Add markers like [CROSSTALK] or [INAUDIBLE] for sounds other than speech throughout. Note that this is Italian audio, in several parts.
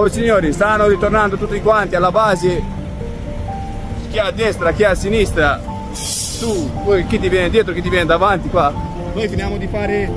Oh signori, stanno ritornando tutti quanti alla base, chi a destra, chi a sinistra, tu, poi chi ti viene dietro, chi ti viene davanti qua. Noi finiamo di fare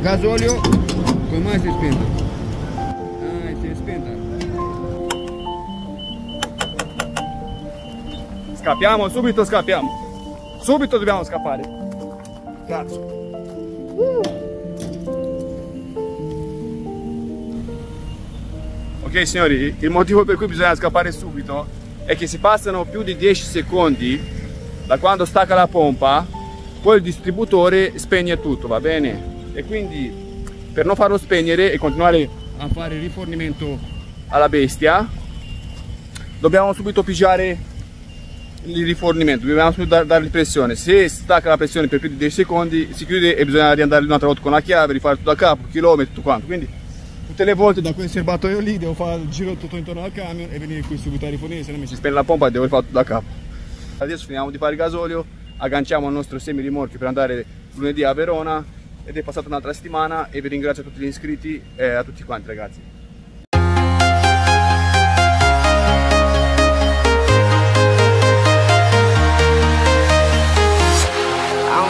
gasolio, come mai si è spento? Ah, si è spenta. Scappiamo, subito scappiamo. Subito dobbiamo scappare. Cazzo. Ok signori, il motivo per cui bisogna scappare subito è che se passano più di 10 secondi da quando stacca la pompa, poi il distributore spegne tutto, va bene? E quindi per non farlo spegnere e continuare a fare rifornimento alla bestia, dobbiamo subito pigiare il rifornimento, dobbiamo subito dargli pressione. Se stacca la pressione per più di 10 secondi, si chiude e bisogna riandare un'altra volta con la chiave, rifare tutto da capo, chilometri, tutto quanto. Quindi tutte le volte da quel serbatoio lì devo fare il giro tutto intorno al camion e venire qui subito a rifornire, se no mi si spegne la pompa e devo rifare tutto da capo. Adesso finiamo di fare il gasolio, agganciamo il nostro semi rimorchio per andare lunedì a Verona ed è passata un'altra settimana e vi ringrazio a tutti gli iscritti e a tutti quanti ragazzi.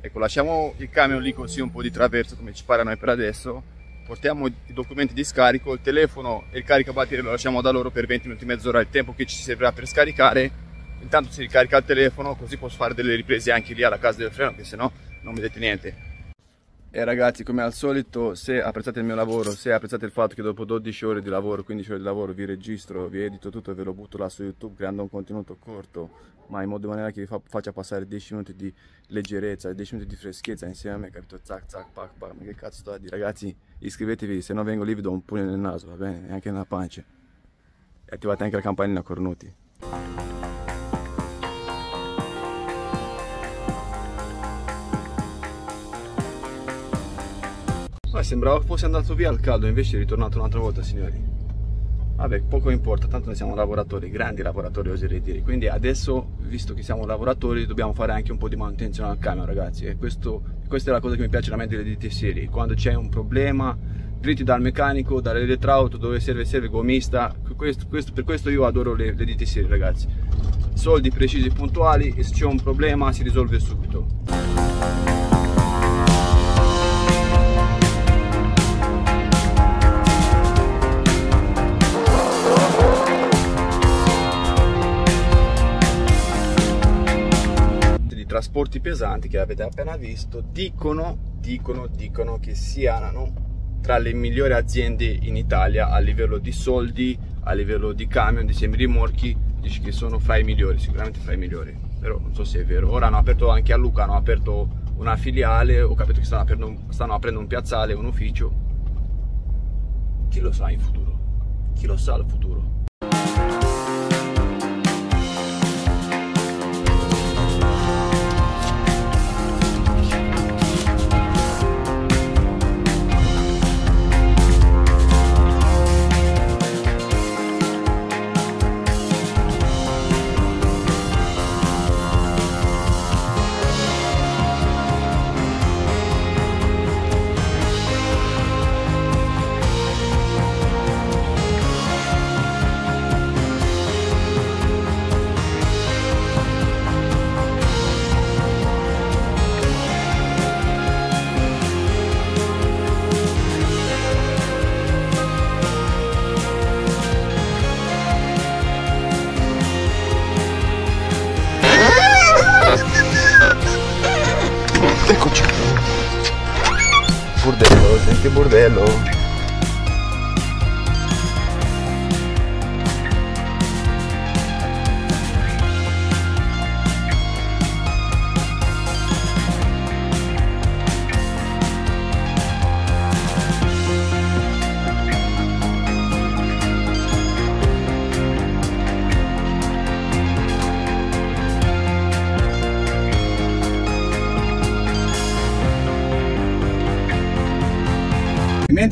Ecco, lasciamo il camion lì così un po' di traverso come ci pare a noi per adesso. Portiamo i documenti di scarico, il telefono e il caricabatterie lo lasciamo da loro per 20 minuti, mezz'ora, il tempo che ci servirà per scaricare. Intanto si ricarica il telefono, così posso fare delle riprese anche lì alla casa del freno, che se no non vedete niente. E ragazzi, come al solito, se apprezzate il mio lavoro, se apprezzate il fatto che dopo 12 ore di lavoro, 15 ore di lavoro, vi registro, vi edito tutto e ve lo butto là su YouTube creando un contenuto corto, ma in modo maniera che vi fa, faccia passare 10 minuti di leggerezza, 10 minuti di freschezza insieme a me, capito? Zac, zac, pac, pac, ma che cazzo sto a dire? Ragazzi, iscrivetevi, se no vengo lì vi do un pugno nel naso, va bene? E anche nella pancia. E attivate anche la campanella cornuti. Ah, sembrava fosse andato via al caldo, invece è ritornato un'altra volta, signori. Vabbè, poco importa, tanto noi siamo lavoratori, grandi lavoratori oserei dire. Quindi adesso, visto che siamo lavoratori, dobbiamo fare anche un po' di manutenzione al camion, ragazzi. E questo, questa è la cosa che mi piace veramente delle ditte serie. Quando c'è un problema, dritti dal meccanico, dall'elettrauto, dove serve serve gommista. Questo, questo, per questo io adoro le, le ditte serie, ragazzi. Soldi precisi e puntuali e se c'è un problema si risolve subito. Trasporti pesanti che avete appena visto dicono, dicono, dicono che siano tra le migliori aziende in Italia a livello di soldi, a livello di camion, di semirimorchi, dice che sono fra i migliori, sicuramente fra i migliori, però non so se è vero. Ora hanno aperto anche a Luca, hanno aperto una filiale, ho capito che stanno aprendo, stanno aprendo un piazzale, un ufficio. Chi lo sa in futuro? Chi lo sa il futuro?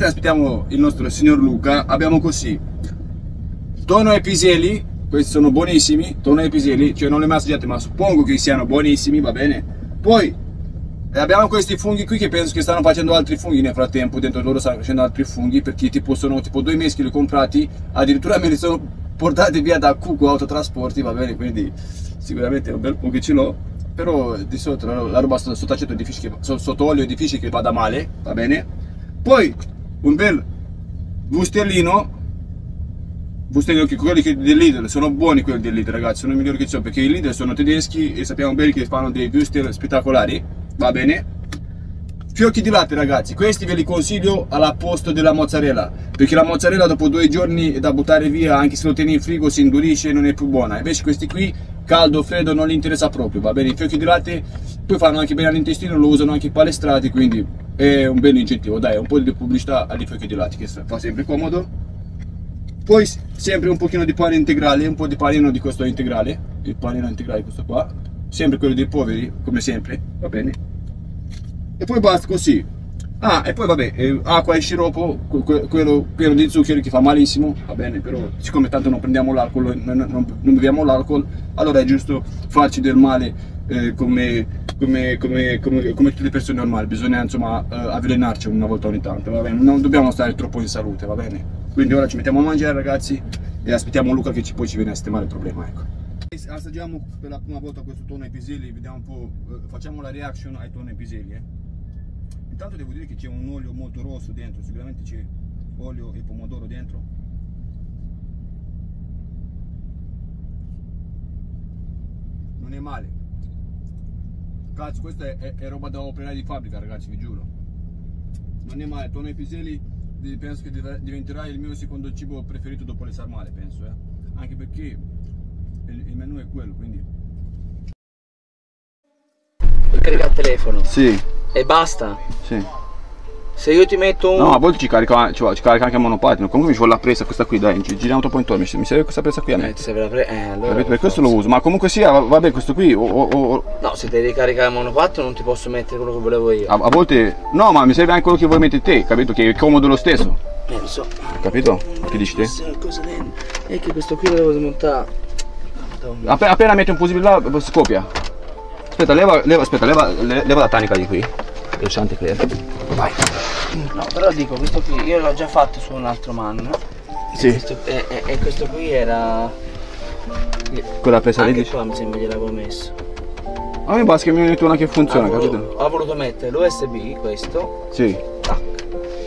Aspettiamo il nostro signor Luca abbiamo così. Tonno e piselli questi sono buonissimi tonno e piselli cioè non li ho mai assaggiati ma suppongo che siano buonissimi va bene. Poi eh, abbiamo questi funghi qui che penso che stanno facendo altri funghi nel frattempo dentro loro stanno facendo altri funghi perché tipo sono tipo due mesi che li ho comprati addirittura me li sono portati via da Cuco Autotrasporti va bene quindi sicuramente è un bel po' che ce l'ho però di solito la roba sotto aceto è difficile che, sotto olio è difficile che vada male va bene. Poi un bel bustellino. Bustellino che quelli che del Lidl sono buoni quelli del Lidl ragazzi sono i migliori che c'è perché i Lidl sono tedeschi e sappiamo bene che fanno dei bustel spettacolari va bene? Fiocchi di latte ragazzi questi ve li consiglio alla posto della mozzarella perché la mozzarella dopo due giorni è da buttare via anche se lo tieni in frigo si indurisce e non è più buona. Invece questi qui caldo freddo non li interessa proprio va bene? I fiocchi di latte poi fanno anche bene all'intestino lo usano anche i palestrati quindi è un bel incentivo dai un po' di pubblicità agli fiocchi di latte che fa sempre comodo. Poi sempre un pochino di pane integrale un po' di panino di questo integrale il panino integrale questo qua. Sempre quello dei poveri come sempre va bene? E poi basta così. Ah e poi vabbè eh, acqua e sciroppo quello pieno di zuccheri che fa malissimo va bene però siccome tanto non prendiamo l'alcol non, non, non beviamo l'alcol allora è giusto farci del male eh, come, come, come, come, tutte le persone normali, bisogna insomma eh, avvelenarci una volta ogni tanto, va bene? Non dobbiamo stare troppo in salute, va bene? Quindi ora ci mettiamo a mangiare ragazzi e aspettiamo Luca che ci, poi ci viene a sistemare il problema, ecco. Assaggiamo per la prima volta questo tonno ai piselli, vediamo un po', eh, facciamo la reaction ai tonno ai piselli, eh. Intanto devo dire che c'è un olio molto rosso dentro, sicuramente c'è olio e pomodoro dentro. Non è male, Cazzo, questa è, è, è roba da operai di fabbrica, ragazzi, vi giuro. Non è male, tonno ai piselli penso che diventerà il mio secondo cibo preferito dopo le sarmale, penso, eh. Anche perché il, il menù è quello, quindi... Puoi caricare il telefono? Sì. E basta? Sì. Se io ti metto un... No, a volte ci carica, ci, ci carica anche a monopattino. Comunque mi ci vuole la presa questa qui, dai, giriamo un po' intorno. Mi serve questa presa qui a me. Eh, ti serve la presa? Eh, allora... Per questo lo uso. Ma comunque sia, vabbè, questo qui... O, o, No, se devi caricare il monopattino non ti posso mettere quello che volevo io. A, a, volte... No, ma mi serve anche quello che vuoi mettere te, capito? Che è comodo lo stesso. Eh, lo so. Capito? Che dici te? cosa È che questo qui lo devo smontare. Appena, appena metti un fusillo là, scoppia. Aspetta, leva, leva, aspetta, leva, leva la tanica di qui. Il Chanticleer. Vai. No, però dico, questo qui io l'ho già fatto su un altro man. Sì. Questo, e, e, e, questo qui era. Quella presa Anche lì? qua mi sembra gliel'avevo messo. A me basta che mi metti una che funziona, ho capito? Ho voluto mettere l'USB, questo. Sì. Tac.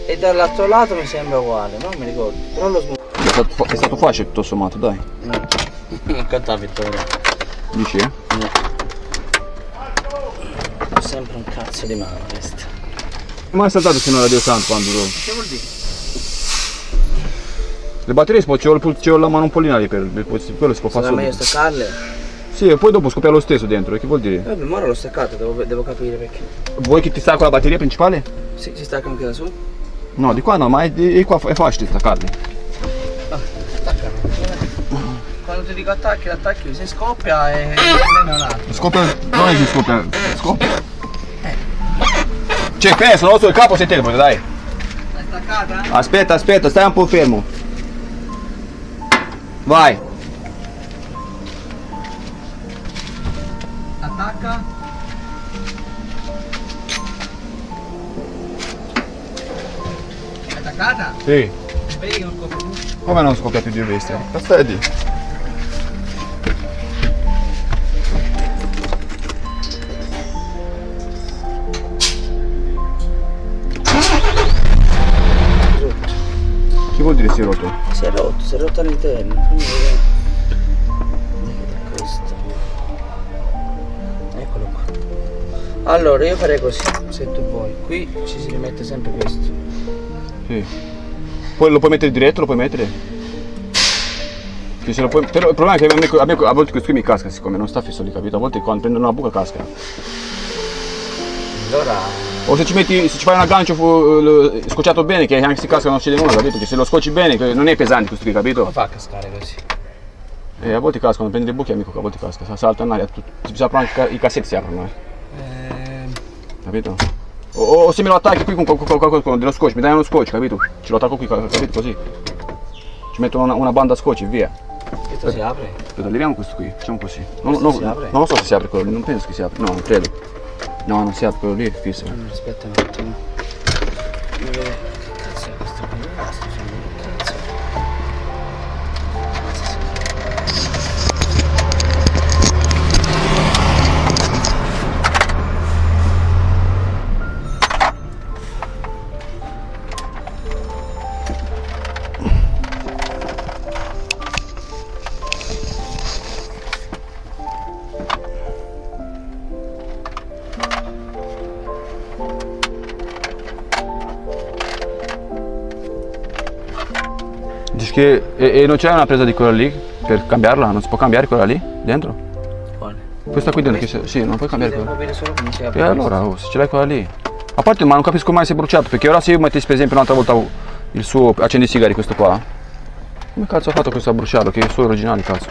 E dall'altro lato mi sembra uguale, no? Mi ricordo. Però lo smonto. È stato, è stato facile tutto sommato, dai. No. [LAUGHS] Non canta Vittoria. Dici? Eh? No. Sempre un cazzo di mano questa. Ma è saltato fino alla Dio Santo quando lo... Che vuol dire? Le batterie ci vuole la mano un po' lì per, per, quello si può fare Sarà meglio staccarle? Sì, e poi dopo scoppia lo stesso dentro, che vuol dire? Vabbè, ma ora l'ho staccato, devo, devo, capire perché. Vuoi che ti stacco la batteria principale? Sì, si stacca anche da su? No, di qua no, ma è, è, qua è facile staccarli. Ah. Quando ti dico attacchi, l'attacchi, se scoppia e... Scoppia, non è che scoppia, scoppia. C'è peso, non so il capo sei te, dai. È? Aspetta, aspetta, stai un po' fermo. Vai. Attacca. È attaccata? Sì. Vedi che non scoppia più? Come non scoppia più di bestia? Aspetta. Che vuol dire si è rotto? Si è rotto, si è rotto all'interno. Questo. Eccolo qua. Allora io farei così, se tu vuoi. Qui ci si rimette sempre questo. Sì. Poi lo puoi mettere diretto, lo puoi mettere? Che se lo puoi- Però il problema è che a me, a me a volte questo qui mi casca, siccome non sta fisso lì, capito? A volte quando prendono una buca casca. Allora, O se ci metti, se ci fai un aggancio fu- lo- scocciato bene, che anche se casca non succede nulla, capito? Che se lo scocci bene, non è pesante questo qui, come capito? fa a cascare così? E a volte cascano, prendi le buche amico, a volte casca, sa- salta in aria, si aprono anche i cassetti si aprono, eh. Ehm, capito? O, o se me lo attacchi qui con, con, con, con- con dello scotch, mi dai uno scotch, capito? Ce lo attacco qui, capito? Così. Ci metto una, una banda scotch e via. questo si apre? Aspetta, leviamo questo qui, facciamo così. Non, non- non lo so se si apre quello non penso che si apre. No, non credo. No, non si apre lì, è. Allora, aspetta un attimo. Che e, e non c'è una presa di quella lì per cambiarla? Non si può cambiare quella lì? Dentro? Quale? Questa qui dentro, che sì, non puoi cambiare quella. E allora, oh, se ce l'hai quella lì. A parte, ma non capisco mai se è bruciato, perché ora se io mettessi per esempio un'altra volta il suo accendisigari questo qua, come cazzo ha fatto questo a bruciarlo? Che è il suo originale, cazzo.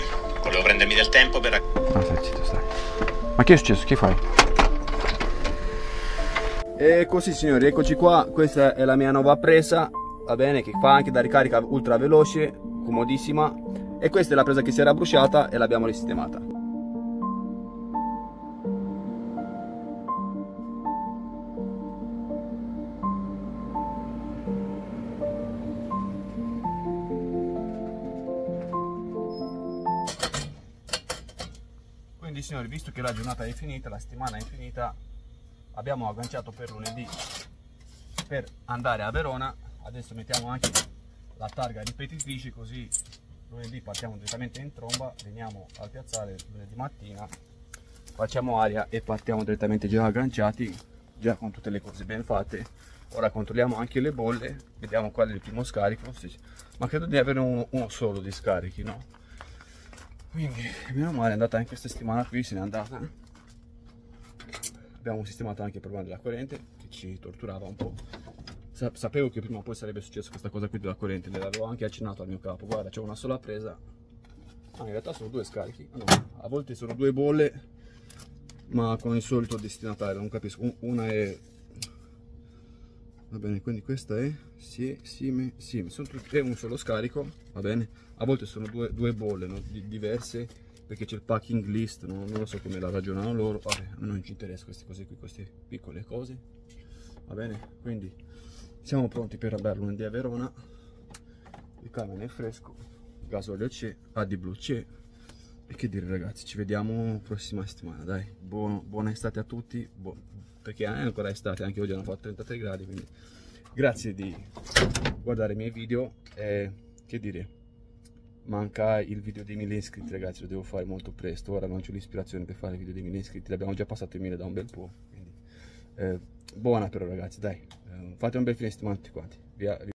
Tutti, volevo prendermi del tempo per... Ah, stai zitto, stai. Ma che è successo? Che fai? E così signori, eccoci qua, questa è la mia nuova presa, va bene, che fa anche da ricarica ultra veloce, comodissima. E questa è la presa che si era bruciata e l'abbiamo risistemata. Signori, visto che la giornata è finita, la settimana è finita, abbiamo agganciato per lunedì per andare a Verona. Adesso mettiamo anche la targa ripetitrice così lunedì partiamo direttamente in tromba, veniamo al piazzale lunedì mattina, facciamo aria e partiamo direttamente già agganciati, già con tutte le cose ben fatte. Ora controlliamo anche le bolle, vediamo qual è il primo scarico, ma credo di avere uno solo di scarichi, no? Quindi, meno male, è andata anche questa settimana qui, se n'è andata. Abbiamo sistemato anche il problema della corrente, che ci torturava un po'. Sa- sapevo che prima o poi sarebbe successo questa cosa qui della corrente, gliel'avevo anche accennato al mio capo. Guarda, c'è una sola presa. Ah, in realtà sono due scarichi. Ah, no, a volte sono due bolle, ma con il solito destinatario, non capisco. Un- una è... Va bene, quindi questa è sì, sime, sime. Sono tutti, è un solo scarico, va bene? A volte sono due, due bolle no? Di- diverse perché c'è il packing list, no? non lo so come la ragionano loro. Vabbè, a me non ci interessa queste cose qui, queste piccole cose. Va bene? Quindi siamo pronti per andare lunedì a Verona. Il camion è fresco, il gasolio c'è, AD c'è. E che dire ragazzi, ci vediamo prossima settimana, dai. Buono- buona estate a tutti, buo- perché è ancora estate, anche oggi hanno fatto 33 gradi, quindi grazie di guardare i miei video e che dire, manca il video dei 1000 iscritti ragazzi, lo devo fare molto presto, ora non c'ho l'ispirazione per fare il video dei 1000 iscritti, l'abbiamo già passato i 1000 da un bel po', quindi eh, buona però ragazzi, dai, eh, fate un bel fine settimana tutti quanti, via.